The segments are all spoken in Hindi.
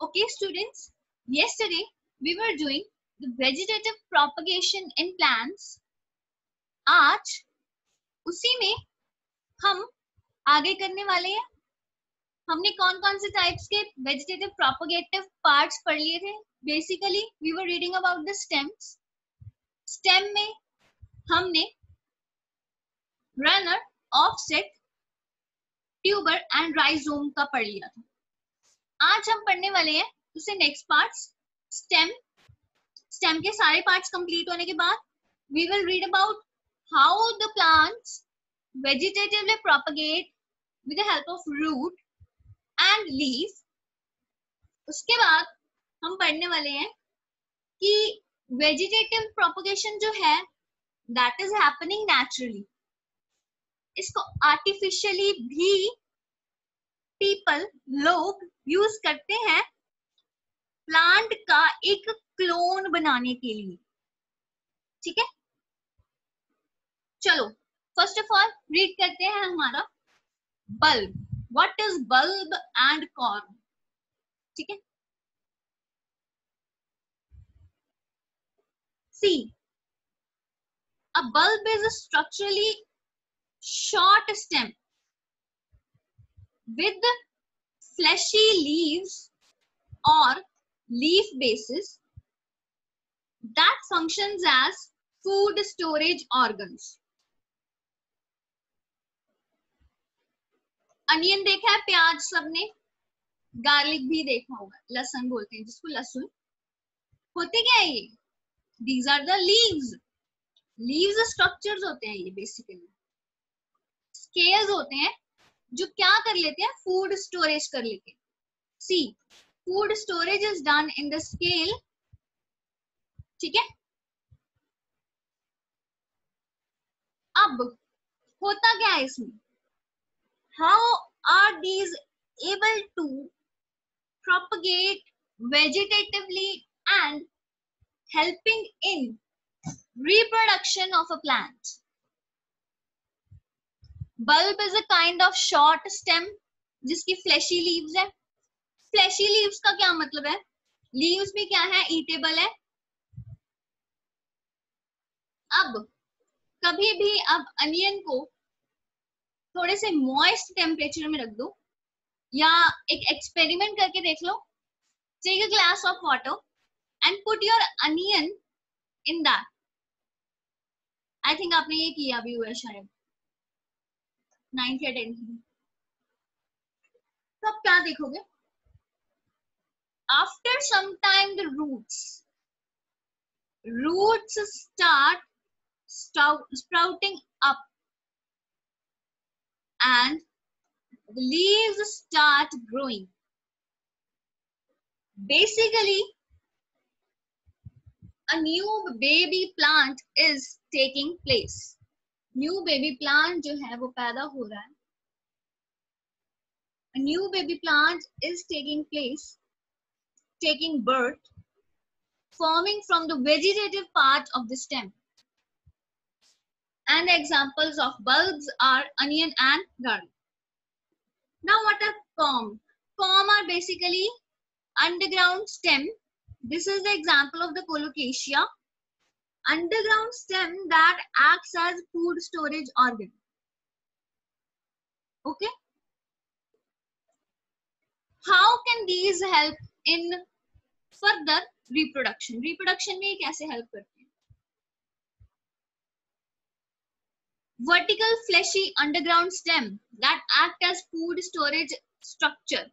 Okay, students, yesterday we were doing the vegetative propagation in plants. आज उसी में हम आगे करने वाले हैं। हमने कौन कौन से टाइप्स के वेजिटेटिव प्रोपोगेटिव पार्ट्स पढ़ लिए थे? Basically we were reading about the stems stem में हमने runner offset tuber and rhizome का पढ़ लिया था। आज हम पढ़ने वाले हैं उसे नेक्स्ट पार्ट स्टेम स्टेम के सारे पार्ट्स कंप्लीट होने के बाद we will read about how the plants vegetatively propagate with the help of root and उसके बाद हम पढ़ने वाले हैं कि वेजिटेटिव प्रोपोगेशन जो है दैट इज़ हैपनिंग नेचुरली इसको आर्टिफिशियली भी पीपल लोग यूज़ करते हैं प्लांट का एक क्लोन बनाने के लिए। ठीक है? चलो फ़र्स्ट ऑफ़ ऑल रीड करते हैं हमारा bulb what is bulb and corn ठीक है? See a bulb is a structurally short stem fleshy leaves or leaf bases that functions as food storage organs. Onion देखा है, प्याज सबने? गार्लिक भी देखा होगा। लसन बोलते हैं जिसको, लहसुन। होते क्या है ये? These are the leaves leaves structures होते हैं ये बेसिकली स्केल्स होते हैं। जो क्या कर लेते हैं फ़ूड स्टोरेज कर लेते हैं। See food storage is done in the scale ठीक है? अब होता क्या है इसमें? How are these able to propagate vegetatively and helping in reproduction of a plant bulb is a kind of short stem जिसकी फ्लैशी leaves है। Fleshy leaves का क्या मतलब है? Leaves भी क्या है? Eatable है। अब, कभी भी अब अनियन को थोड़े से मॉइस्ट टेम्परेचर में रख दो, या एक एक्सपेरिमेंट करके देख लो। Take a glass of water and put your onion in that I think आपने ये किया भी हुआ शायद। नाइन्थ या टेंथ में। तो आप क्या देखोगे? After some time the root root start sprouting up and leaves start growing basically a new baby plant is taking place. New baby plant जो है वो पैदा हो रहा है. A new baby plant is taking place, taking birth, forming from the vegetative part of the stem. and examples of bulbs are onion and garlic. Now what are corm? Corm are basically underground stem. This is the example of the colocasia. Underground stem that acts as food storage organ. Okay. How can these help in further reproduction? Reproduction में कैसे help करते हैं? vertical fleshy underground stem that act as food storage structure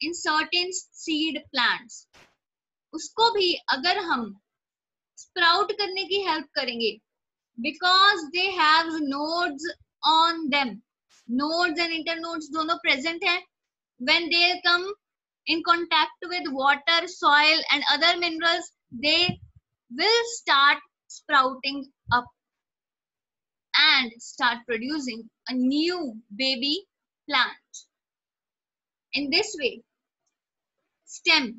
in certain seed plants उसको भी अगर हम स्प्राउट करने की हेल्प करेंगे। Because they have nodes on them nodes and internodes दोनों प्रेजेंट है। When they come in contact with water soil and other minerals they will start sprouting up and start producing a new baby plant in this way stem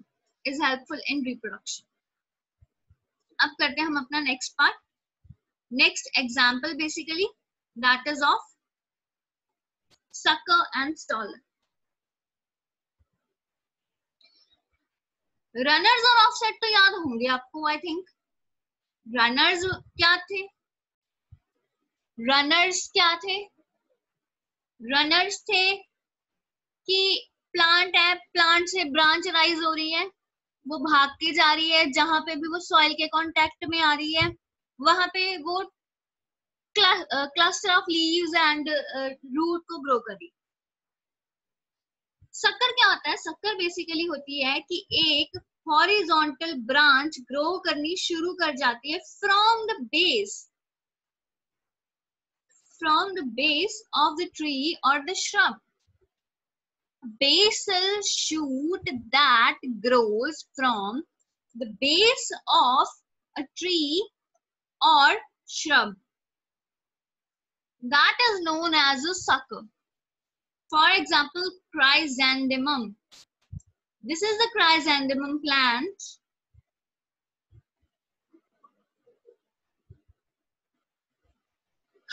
is helpful in reproduction अब करते हैं हम अपना next part next example basically, that is of sucker and stolon. Runners और ऑफसेट तो याद होंगे आपको आई थिंक रनर्स क्या थे? रनर्स क्या थे? रनर्स थे कि प्लांट है प्लांट से ब्रांच राइज हो रही है. वो भाग के जा रही है, जहाँ पे भी वो सॉइल के कांटेक्ट में आ रही है, वहाँ पे वो cluster of leaves and root को ग्रो कर रही शक्कर क्या होता है? शक्कर बेसिकली होती है कि एक हॉरिजॉन्टल ब्रांच ग्रो करनी शुरू कर जाती है from the base from the base of the tree और the shrub basal shoot that grows from the base of a tree or shrub. That is known as a sucker. For example, chrysanthemum. This is the chrysanthemum plant.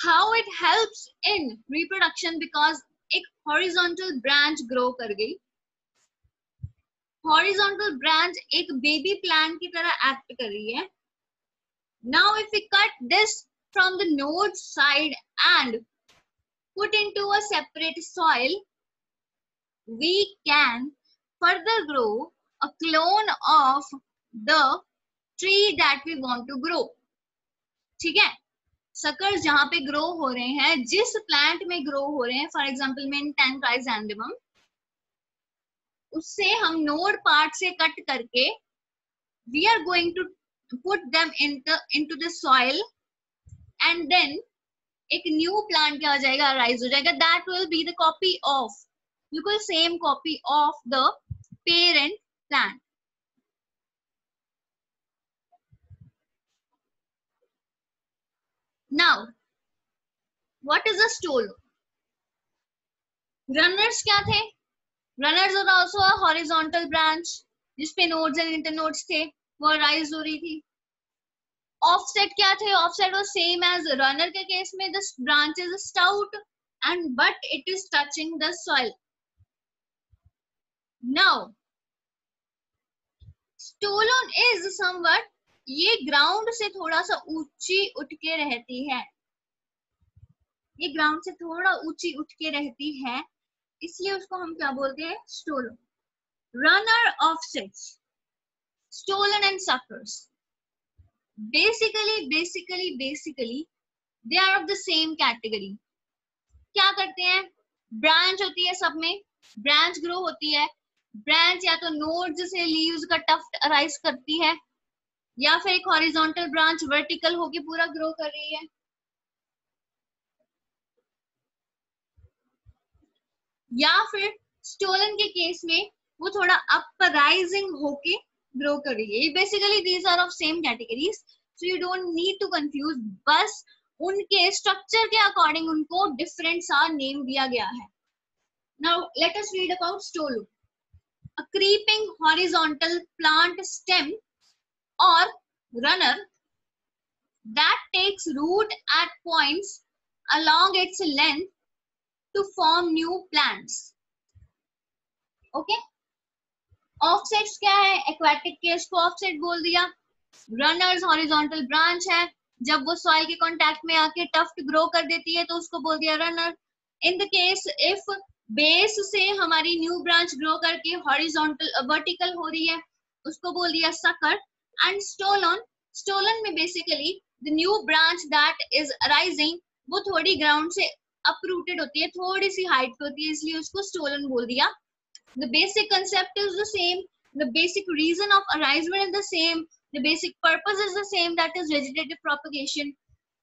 How it helps in reproduction because एक हॉरिजॉन्टल ब्रांच ग्रो कर गई। हॉरिजॉन्टल ब्रांच एक बेबी प्लांट की तरह एक्ट कर रही है। Now if you cut this from the node side and put into a separate soil, we can further grow a clone of the tree that we want to grow ठीक है? सकर जहाँ पे ग्रो हो रहे हैं, जिस प्लांट में ग्रो हो रहे हैं फॉर एग्ज़ाम्पल मेन टेन टेंक्राइजेंडमम उससे हम नोड पार्ट से कट करके we are going to put them into the soil and then एक न्यू प्लांट क्या हो जाएगा राइज हो जाएगा. That will be the copy of बिल्कुल same copy of the parent plant Now, what is a stolo? Runners क्या थे? Runners are also a horizontal branch जिसपे nodes and internodes थे वो rise हो रही थी offset क्या थे offset was same as runner के case में the branch is stout and but it is touching the soil now stolon is somewhat ये ग्राउंड से थोड़ा सा ऊँची उठ के रहती है। ये ग्राउंड से थोड़ा ऊँची उठ के रहती है, इसलिए उसको हम क्या बोलते हैं? Stolon runner offsets stolon and suckers basically basically basically they are of the same category क्या करते हैं? ब्रांच होती है सब में। ब्रांच ग्रो होती है। ब्रांच या तो नोड्स से लीव्स का टफ्ट अराइज करती है। या फिर एक हॉरिजॉन्टल ब्रांच वर्टिकल होके पूरा ग्रो कर रही है? या फिर स्टोलन के केस में वो थोड़ा अपराइजिंग होके ग्रो कर रही है? Basically these are of same categories so you don't need to confuse बस उनके स्ट्रक्चर के अकॉर्डिंग उनको डिफरेंट सा नेम दिया गया है। Now let us read about stolon a creeping horizontal plant stem or runner that takes root at points along its length to form new plants. Okay? Offsets क्या है? एक्वेटिक केस को ऑफसेट बोल दिया। रनर्स हॉरिजॉन्टल ब्रांच है। जब वो सॉइल के कांटेक्ट में आके टफ्ट ग्रो कर देती है तो उसको बोल दिया runner in the case if base से हमारी न्यू ब्रांच ग्रो करके हॉरिजॉन्टल वर्टिकल हो रही है, उसको बोल दिया सकर and stolen stolen में basically the new branch that is arising वो थोड़ी ground से uprooted होती है थोड़ी सी height पे होती है इसलिए उसको stolen बोल दिया the basic concept is the same the basic reason of arisement is the same the basic purpose is the same that is vegetative propagation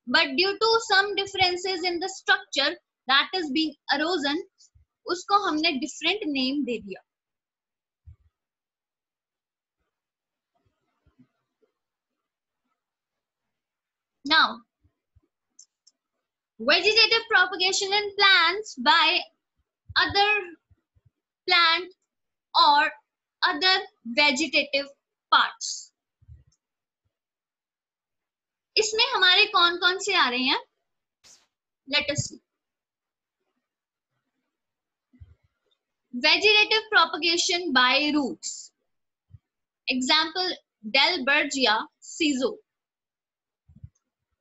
but due to some differences in the structure that is being erosion उसको हमने different name दे दिया Now, vegetative propagation in plants by other plant or other vegetative parts. इसमें हमारे कौन कौन से आ रहे हैं let us see vegetative propagation by roots example Dalbergia सीजो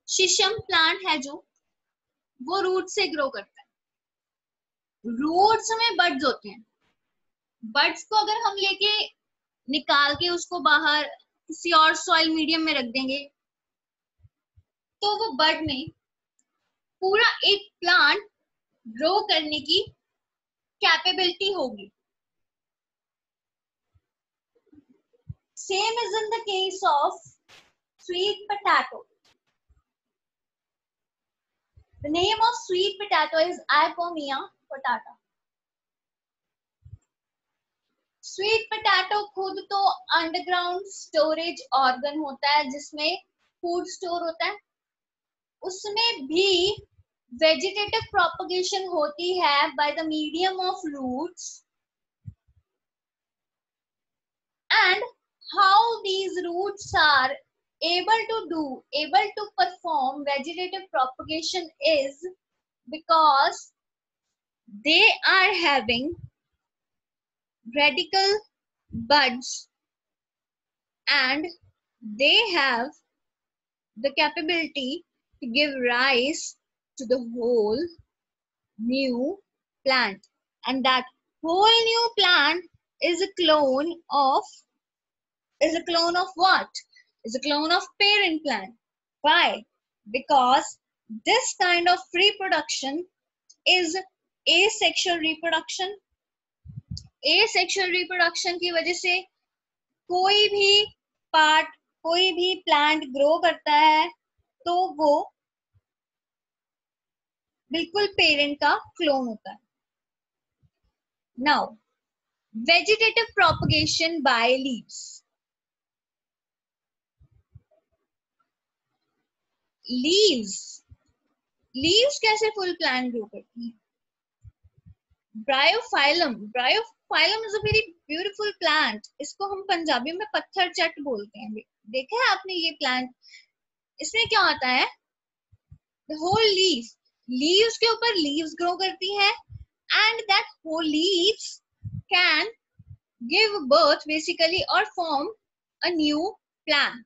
shisham plant है जो, वो रूट से ग्रो करता है। रूट्स में बर्ड्स होते हैं। बर्ड्स को अगर हम लेके निकाल के उसको बाहर किसी और सॉइल मीडियम में रख देंगे तो वो बर्ड में पूरा एक प्लांट ग्रो करने की कैपेबिलिटी होगी। Same is in the case of sweet potato The name of sweet potato is Ipomea potato. Sweet potato खुद तो अंडरग्राउंड स्टोरेज ऑर्गन होता है, जिसमें फ़ूड स्टोर होता है उसमें भी वेजिटेटिव प्रोपगेशन होती है by the medium of roots and how these roots are able to do able to perform vegetative propagation is because they are having radical buds and they have the capability to give rise to the whole new plant. And that whole new plant is a clone of is a clone of what is a clone of parent plant. Why? Because this kind of reproduction is asexual reproduction. Asexual reproduction की वजह से कोई भी पार्ट कोई भी प्लांट ग्रो करता है तो वो बिल्कुल पेरेंट का क्लोन होता है now vegetative propagation by leaves leaves leaves कैसे फुल प्लांट ग्रो करती है? Bryophyllum bryophyllum is a very beautiful plant इसको हम पंजाबी में पत्थर चट बोलते हैं। देखा है आपने ये प्लांट इसमें क्या होता है? द होल लीव लीव्स के ऊपर लीव्स ग्रो करती है and that whole leaves can give birth basically और form a new plant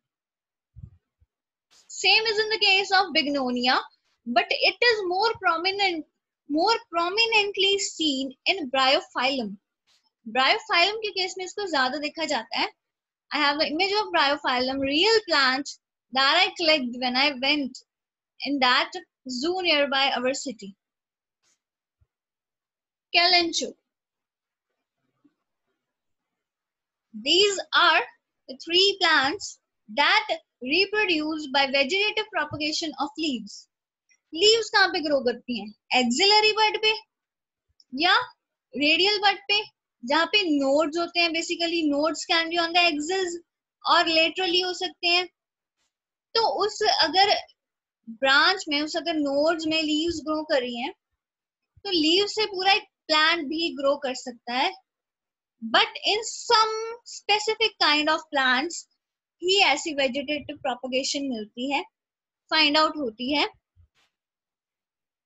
Same is in the case of Bignonia, but it is more prominent, more prominently seen in Bryophyllum. Bryophyllum के केस में इसको ज्यादा देखा जाता है. I have an image of Bryophyllum, real plant that I clicked when I went in that zoo nearby our city. Kalanchu. These are the three plants that reproduce by vegetative propagation of leaves leaves कहाँ पे grow करती हैं axillary bud पे या radial bud पे जहाँ पे nodes होते हैं basically nodes can be on the axils और laterally हो सकते हैं तो उस अगर ब्रांच में उस अगर नोड्स में लीव्स ग्रो कर रही हैं तो लीव से पूरा एक प्लांट भी ग्रो कर सकता है but in some specific kind of plants ही ऐसी वेजिटेटिव प्रोपोगेशन मिलती है फाइंड आउट होती है,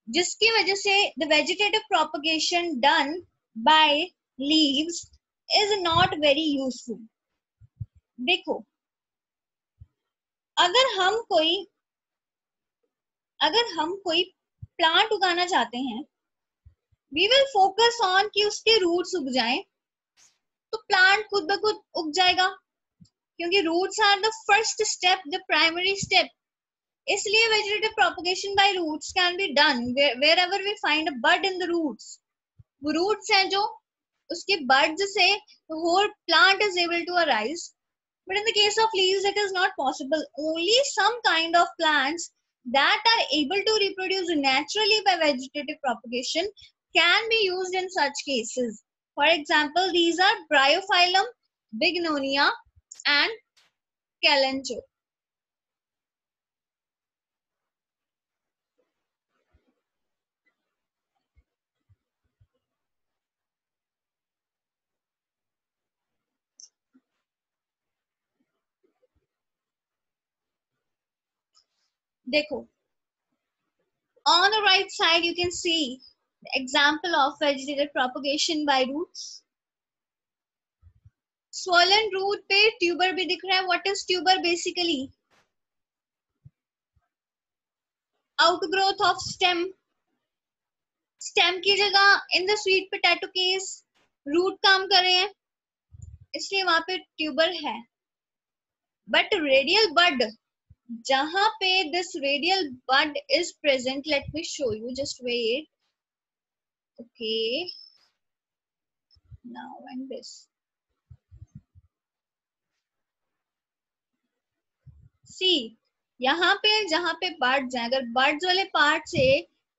जिसकी वजह से the vegetative propagation done by leaves is not very useful देखो, अगर हम कोई, अगर हम कोई प्लांट उगाना चाहते हैं वी विल फोकस ऑन कि उसके रूट्स उग जाएँ तो प्लांट खुद ब खुद उग जाएगा। क्योंकि roots are the first step the primary step इसलिए vegetative propagation by roots can be done wherever we find a bud in the roots वो रूट्स हैं जो उसके बर्ड से whole plant is able to arise but in the case of leaves it is not possible only some kind of plants that are able to reproduce naturally by vegetative propagation can be used in such cases for example these are bryophyllum bignonia and Kalancho. देखो on the right side you can see the example of vegetative propagation by roots swollen root पे ट्यूबर भी दिख रहा है. What is tuber basically outgrowth of stem stem की जगह in the sweet potato case root काम कर रहे हैं. इसलिए वहाँ पे ट्यूबर है. बट रेडियल बड जहाँ पे this radial bud is present let me show you just wait okay now and this see, यहाँ पे, जहाँ पे बर्ड जाए अगर बर्ड वाले पार्ट से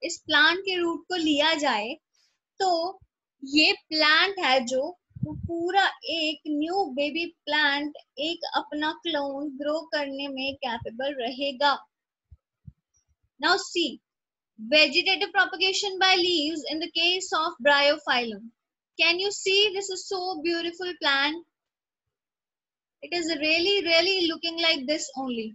इस प्लांट के रूट को लिया जाए तो ये प्लांट है जो वो पूरा एक न्यू बेबी प्लांट एक अपना क्लोन ग्रो करने में कैपेबल रहेगा। Now see vegetative propagation by leaves in the case of bryophyllum can you see this is so beautiful plant it is really really looking like this only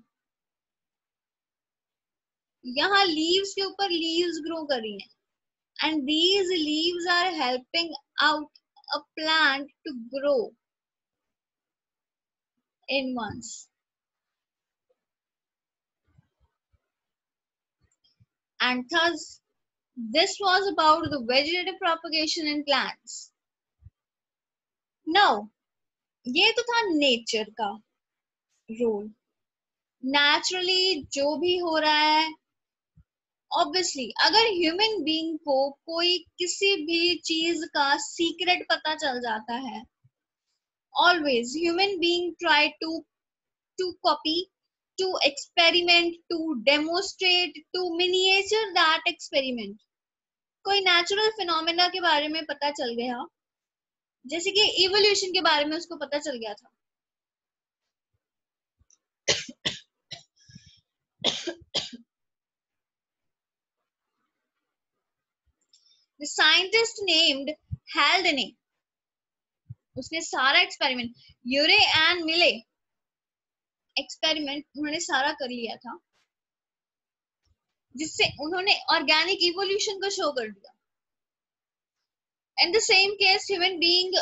यहाँ लीव्स के ऊपर लीव्स ग्रो कर रही हैं and these leaves are helping out a plant to grow in once. And thus, this was about the vegetative propagation in plants. Now, ये तो था नेचर का रोल नेचुरली जो भी हो रहा है ऑब्वियसली अगर ह्यूमन बीइंग को कोई किसी भी चीज़ का सीक्रेट पता चल जाता है always human being try to to copy to experiment to demonstrate to miniature that experiment कोई नेचुरल फिनोमेना के बारे में पता चल गया जैसे कि इवोल्यूशन के बारे में उसको पता चल गया था। The scientist named Haldane, उसने सारा experiment Urey and Miller experiment उन्होंने सारा कर लिया था, जिससे उन्होंने ऑर्गेनिक इवोल्यूशन को शो कर दिया। In the same case human being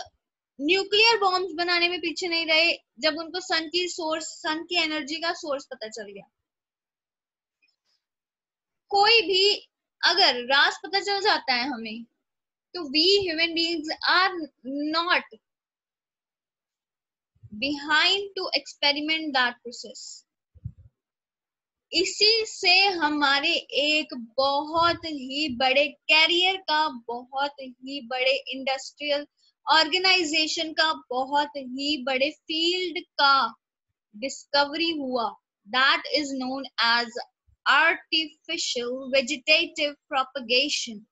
nuclear bombs बनाने में पीछे नहीं रहे, जब उनको सन की सोर्स सन की एनर्जी का सोर्स पता चल गया। कोई भी अगर राज पता चल जाता है हमें तो we human beings are not behind to experiment that process इसी से हमारे एक बहुत ही बड़े कैरियर का, बहुत ही बड़े इंडस्ट्रियल ऑर्गेनाइजेशन का, बहुत ही बड़े फ़ील्ड का डिस्कवरी हुआ that is known as artificial vegetative propagation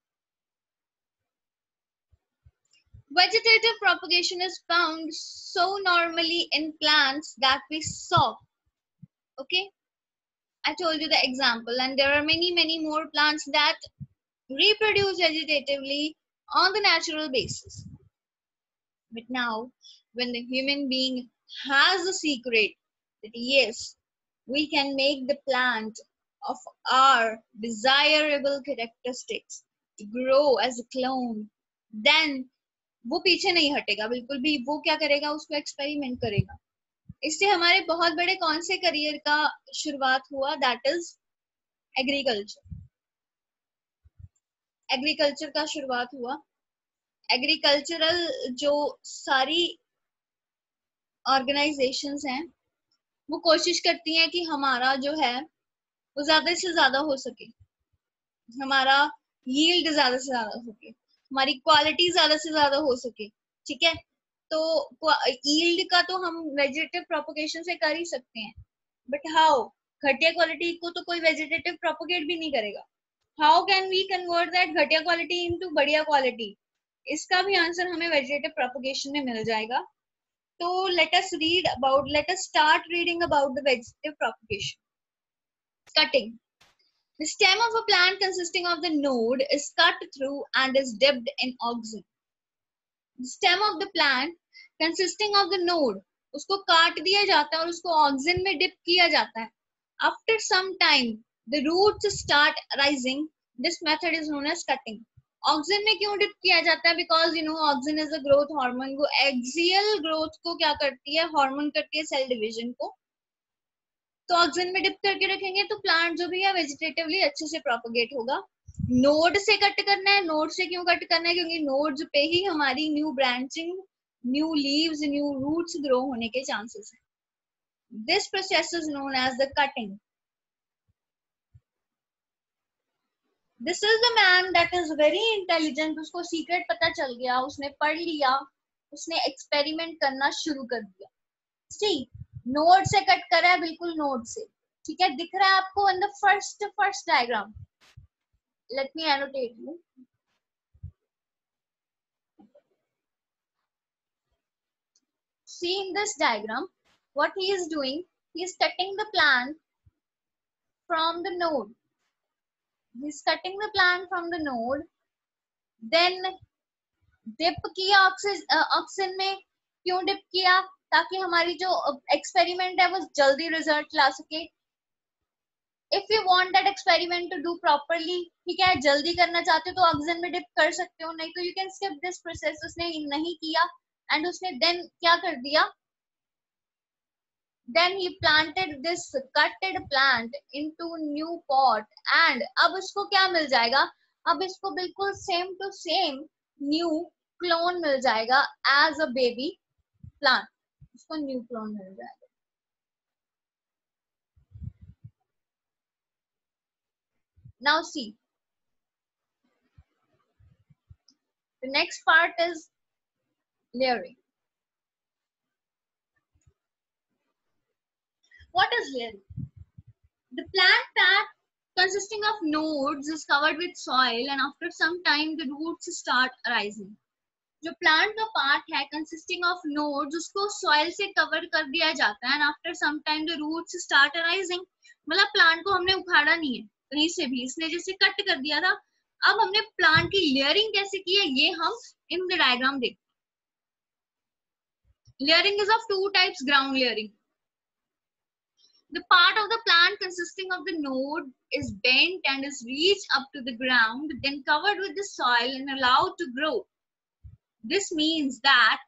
vegetative propagation is found so normally in plants that we saw okay? I told you the example, and there are many, many more plants that reproduce vegetatively on the natural basis. But now, when the human being has the secret that yes, we can make the plant of our desirable characteristics to grow as a clone then वो पीछे नहीं हटेगा बिल्कुल भी वो क्या करेगा उसको एक्सपेरिमेंट करेगा इससे हमारे बहुत बड़े कौन से करियर का शुरुआत हुआ? दैट इज़ एग्रीकल्चर एग्रीकल्चर का शुरुआत हुआ। एग्रीकल्चरल जो सारी ऑर्गेनाइजेशंस हैं, वो कोशिश करती हैं कि हमारा जो है, वो ज़्यादा से ज़्यादा हो सके। हमारा यील्ड ज़्यादा से ज़्यादा हो सके। हमारी क्वालिटी ज़्यादा से ज़्यादा हो सके। ठीक है? तो ईल्ड का तो हम वेजिटेटिव प्रोपोगेशन से कर ही सकते हैं। बट हाउ घटिया क्वालिटी को तो कोई वेजिटेटिव प्रोपोगेट भी नहीं करेगा। How can we convert that घटिया क्वालिटी इनटू बढ़िया क्वालिटी इसका भी आंसर हमें वेजिटेटिव प्रोपोगेशन में मिल जाएगा। तो let us read about let us start reading about the vegetative propagation Cutting. The stem of a plant consisting of the node is cut through and is dipped in oxen. Stem of the plant consisting of the node, उसको काट दिया जाता है और उसको ऑक्सीजन में डिप किया जाता है। After some time the roots start rising. This method is known as cutting. Oxygen में क्यों डिप किया जाता है? Because you know oxygen is a growth hormone वो एक्सियल ग्रोथ को क्या करती है? हार्मोन करती है सेल डिवीज़न को। तो ऑक्सीजन में डिप करके रखेंगे तो प्लांट जो भी है वेजिटेटिवली अच्छे से प्रोपोगेट होगा। नोड से कट करना है, नोड से क्यों कट करना है? क्योंकि नोड्स पे ही हमारी new branching new leaves new roots grow होने के चांसेस है। This process is known as the cutting this is the man that is very intelligent उसको सीक्रेट पता चल गया, उसने पढ़ लिया, उसने एक्सपेरिमेंट करना शुरू कर दिया। सी नोड से कट करा है, बिल्कुल नोड से। ठीक है, दिख रहा है आपको in the first first diagram let me annotate you see in this diagram what he is doing he is cutting the plant from the node he's cutting the plant from the node then dip किया ऑक्सीजन में क्यों डिप किया ताकि हमारी जो एक्सपेरिमेंट है वो जल्दी रिज़ल्ट ला सके if you want that experiment to do properly ठीक है जल्दी करना चाहते हो तो ऑक्सीजन में डिप कर सकते हो, नहीं तो you can skip this process उसने नहीं किया एंड उसने देन क्या कर दिया? Then he planted this cutted plant into new pot, and अब इसको क्या मिल जाएगा? अब इसको बिल्कुल same to same new clone मिल जाएगा एज अ बेबी प्लांट इसको न्यू क्लोन मिल जाएगा। Now see the next part is layering What is layering? The plant that consisting of nodes is covered with soil and after some time the roots start arising. जो प्लांट का पार्ट है कंसिस्टिंग ऑफ़ नोड्स उसको सॉइल से कवर कर दिया जाता है and after some time the roots start arising मतलब प्लांट को हमने उखाड़ा नहीं है कंपनी से भी, इसने जैसे कट कर दिया था। अब हमने प्लांट की लेयरिंग कैसे की है, ये हम इन द डायग्राम देख layering is of two types ground layering the part of the plant consisting of the node is bent and is reach up to the ground then covered with the soil and allowed to grow this means that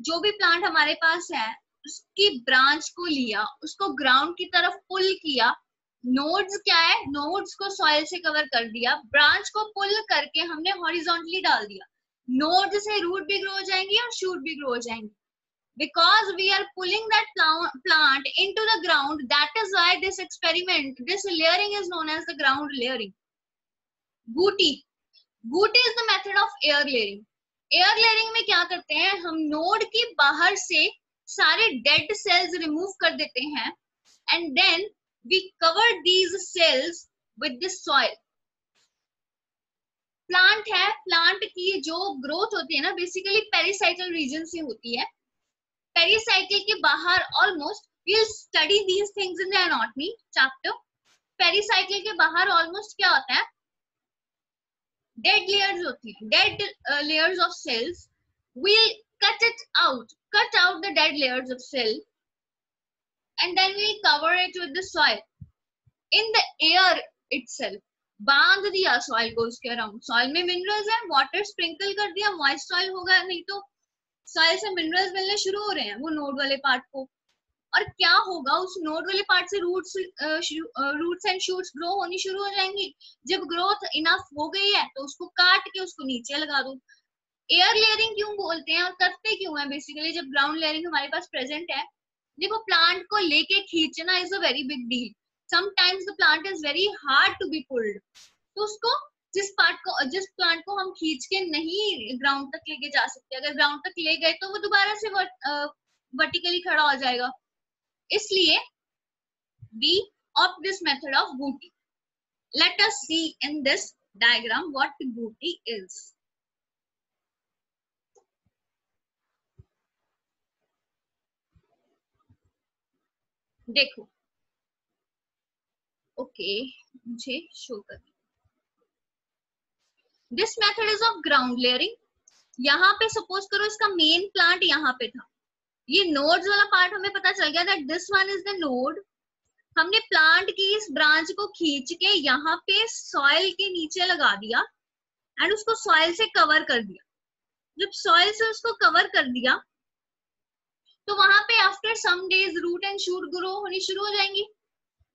जो भी प्लांट हमारे पास है, उसकी ब्रांच को लिया, उसको ग्राउंड की तरफ़ पुल किया नोड्स क्या है? नोड्स को सॉइल से कवर कर दिया। ब्रांच को पुल करके हमने हॉरिजॉन्टली डाल दिया। नोड से रूट भी ग्रो हो जाएँगी और शूट भी ग्रो हो जाएँगे। Because we are pulling that plant into the ground that is why this experiment this layering is known as the ground layering booty booty is the method of air layering air layering में क्या करते हैं? हम नोड के बाहर से सारे डेड सेल्स रिमूव कर देते हैं। And then we cover these cells with this soil plant है प्लांट की जो ग्रोथ होती है ना बेसिकली पेरिसाइकल रीजन से होती है. पेरीसाइकिल के बाहर almost we'll study these things in the anatomy chapter. Pericycle के बाहर ऑलमोस्ट क्या होता है? डेड लेयर्स होती है dead layers of cells we'll cut it out, cut out the dead layers of cell. And then we cover it with the soil. In the air itself, बाँध दिया सॉइल को उसके अराउंड सॉइल में मिनरल्स है वाटर स्प्रिंकल कर दिया मॉइस्ट सॉइल होगा, नहीं तो सॉइल से मिनरल्स मिलने शुरू हो रहे हैं, वो नोड वाले पार्ट को। और क्या होगा, उस नोड वाले पार्ट से roots roots and shoots grow होनी शुरू हो जाएँगी। जब ग्रोथ इनफ हो गई है तो उसको काट के उसको नीचे लगा दो। एयर लेयरिंग क्यों बोलते हैं और करते क्यों है? बेसिकली जब ग्राउंड लेयरिंग हमारे पास प्रेजेंट है देखो प्लांट को लेके खींचना is a very big deal sometimes the plant is very hard to be pulled तो उसको जिस पार्ट को, जिस प्लांट को हम खींच के नहीं ग्राउंड तक लेके जा सकते, अगर ग्राउंड तक ले गए तो वो दोबारा से वर्टिकली खड़ा हो जाएगा। इसलिए we opt this method of booty let us see in this diagram what booty is. देखो। ओके, मुझे शो कर। This method is of ground layering यहाँ पे सपोज़ करो इसका मेन प्लांट यहाँ पे था। ये नोड्स वाला पार्ट हमें पता चल गया that this one is the node हमने प्लांट की इस ब्रांच को खींच के यहाँ पे सॉइल के नीचे लगा दिया एंड उसको सॉइल से कवर कर दिया। जब सॉइल से उसको कवर कर दिया तो वहाँ पे after some days root and shoot grow होनी शुरू हो जाएँगी।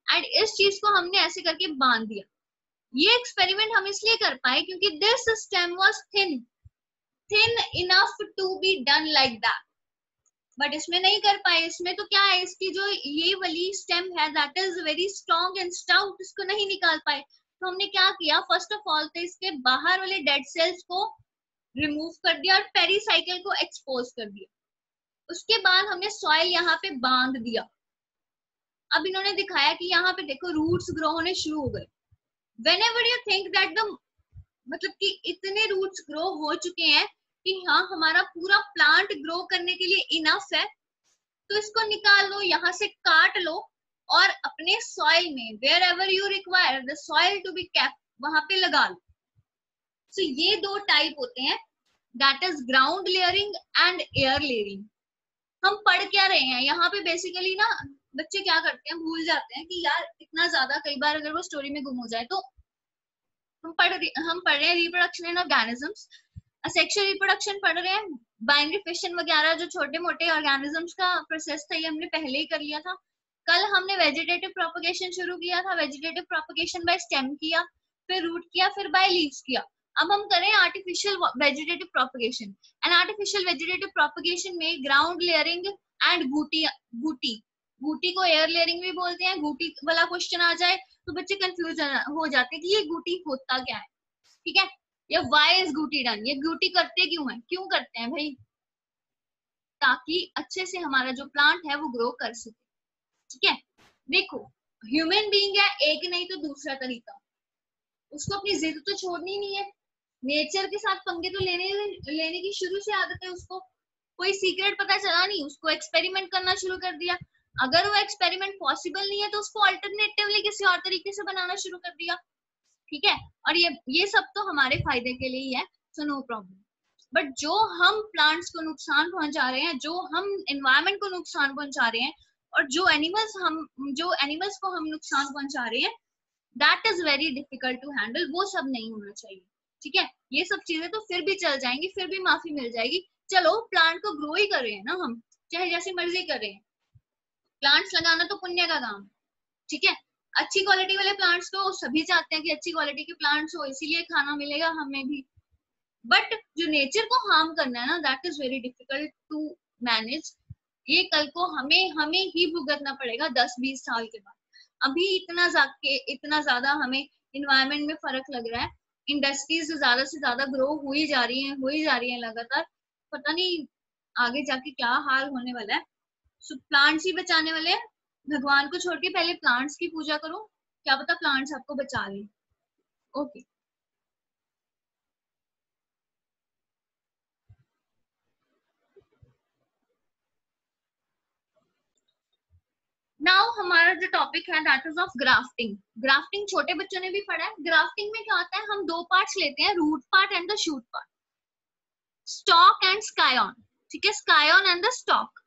एंड इस चीज़ को हमने ऐसे करके बाँध दिया। ये एक्सपेरिमेंट हम इसलिए कर पाए क्योंकि this stem was thin thin enough to be done like that but इसमें नहीं कर पाए। इसमें तो क्या है? इसकी जो ये वाली स्टेम है that is very strong and stout इसको नहीं निकाल पाए। तो हमने क्या किया? फ़र्स्ट ऑफ़ ऑल तो इसके बाहर वाले डेड सेल्स को रिमूव कर दिया और पेरीसाइकिल को एक्सपोज कर दिया। उसके बाद हमने सॉइल यहाँ पे बाँध दिया। अब इन्होंने दिखाया कि यहाँ पे देखो रूट्स ग्रो होने शुरू हो गए। Whenever you think that the मतलब कि इतने रूट्स ग्रो हो चुके हैं कि हाँ हमारा पूरा प्लांट ग्रो करने के लिए इनफ है तो इसको निकाल लो यहाँ से काट लो और अपने सॉइल में wherever you require the soil to be cap वहाँ पे लगा लो। सो so, ये दो टाइप होते हैं that is ground layering and air layering हम पढ़ क्या रहे हैं? यहाँ पे बेसिकली ना बच्चे क्या करते हैं, भूल जाते हैं कि यार इतना ज़्यादा कई बार अगर वो स्टोरी में गुम हो जाए तो हम पढ़ हम पढ़ रहे हैं reproduction in organisms sexual reproduction पढ़ रहे हैं बाइनरी फिशन वगैरह जो छोटे मोटे ऑर्गेनिजम्स का प्रोसेस था, ये हमने पहले ही कर लिया था। कल हमने वेजिटेटिव प्रोपोगेशन शुरू किया था वेजिटेटिव प्रोपोगेशन बाय स्टेम किया, फिर रूट किया, फिर बाय लीव्स किया। अब हम करें artificial vegetative propagation and artificial vegetative propagation में ग्राउंड लेयरिंग एंड बूटी बूटी बूटी को एयर लेयरिंग भी बोलते हैं। बूटी वाला क्वेश्चन आ जाए तो बच्चे कंफ्यूज हो जाते हैं कि ये बूटी होता क्या है। ठीक है? या वाई इज़ गुटी डन ये गुटी करते क्यों है? क्यों करते हैं भाई? ताकि अच्छे से हमारा जो प्लांट है वो ग्रो कर सके। ठीक है? देखो ह्यूमन बीइंग है, एक नहीं तो दूसरा तरीका। उसको अपनी जिद तो छोड़नी नहीं है। नेचर के साथ पंगे तो लेने लेने की शुरू से आदत है उसको। कोई सीक्रेट पता चला नहीं, उसको एक्सपेरिमेंट करना शुरू कर दिया। अगर वो एक्सपेरिमेंट पॉसिबल नहीं है तो उसको अल्टरनेटिवली किसी और तरीके से बनाना शुरू कर दिया। ठीक है? और ये ये सब तो हमारे फ़ायदे के लिए ही है सो नो प्रॉब्लम बट जो हम प्लांट्स को नुकसान पहुँचा रहे हैं, जो हम एनवायरमेंट को नुकसान पहुँचा रहे हैं, और जो एनिमल्स हम, जो एनिमल्स को हम नुकसान पहुँचा रहे हैं that is very difficult to handle वो सब नहीं होना चाहिए। ठीक है? ये सब चीज़ें तो फिर भी चल जाएँगी, फिर भी माफ़ी मिल जाएगी। चलो प्लांट को ग्रो ही कर रहे हैं ना हम, चाहे जैसी मर्ज़ी कर। रहे हैं प्लांट्स लगाना तो पुण्य का काम, ठीक है? अच्छी क्वालिटी वाले प्लांट्स तो सभी चाहते हैं कि अच्छी क्वालिटी के प्लांट्स हो, इसीलिए खाना मिलेगा हमें भी। बट जो नेचर को हार्म करना है ना that is very difficult to manage ये कल को हमें हमें ही भुगतना पड़ेगा दस, बीस साल के बाद। अभी इतना इतना ज़्यादा हमें इन्वायरमेंट में फ़र्क लग रहा है। इंडस्ट्रीज़ ज़्यादा से ज़्यादा ग्रो हुई जा रही है, हो ही जा रही है लगातार। पता नहीं आगे जाके क्या हाल होने वाला है। सो प्लांट्स ही बचाने वाले हैं। भगवान को छोड़ के पहले प्लांट्स की पूजा करो। क्या पता प्लांट्स आपको बचा लें। ओके नाउ हमारा जो टॉपिक है that is of grafting grafting छोटे बच्चों ने भी पढ़ा है। ग्राफ्टिंग में क्या होता है? हम दो पार्ट्स लेते हैं root part and the shoot part stock and scion ठीक है? Scion and the stock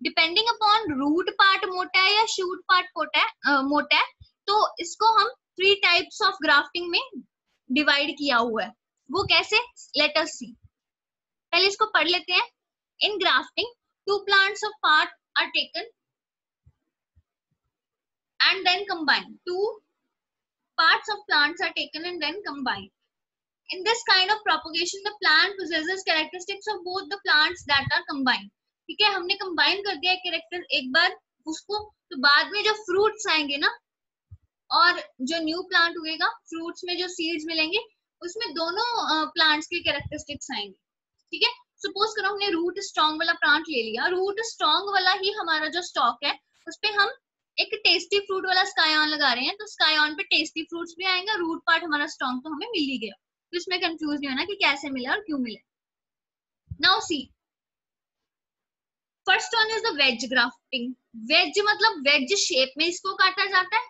depending upon root part मोटा है या शूट पार्ट मोटा है मोटा है तो इसको हम थ्री टाइप्स ऑफ़ ग्राफ्टिंग में डिवाइड किया हुआ है। वो कैसे? लेट सी पहले इसको पढ़ लेते हैं। In grafting two plants of part are taken and then combine two parts of plants are taken and then combined. In this kind of propagation, the plant possesses characteristics of both the plants that are combined. ठीक है? हमने कंबाइन कर दिया कैरेक्टर एक बार उसको तो बाद में जो फ्रूट्स आएँगे ना और जो न्यू प्लांट उगेगा फ्रूट्स में जो सीड्स मिलेंगे उसमें दोनों प्लांट्स के कैरेक्टरिस्टिक्स आएँगे। ठीक है? सपोज़ करो हमने रूट स्ट्रॉन्ग वाला प्लांट ले लिया। रूट स्ट्रॉन्ग वाला ही हमारा जो स्टॉक है उस पर हम एक टेस्टी फ्रूट वाला स्काई ऑन लगा रहे हैं तो स्काई ऑन पे टेस्टी फ्रूट्स भी आएँगे रूट पार्ट हमारा स्ट्रॉन्ग तो हमें मिल ही गया। तो इसमें कंफ्यूज नहीं होना कि कैसे मिला और क्यों मिला। Now see first one is the wedge grafting wedge मतलब वेज शेप में इसको काटा जाता है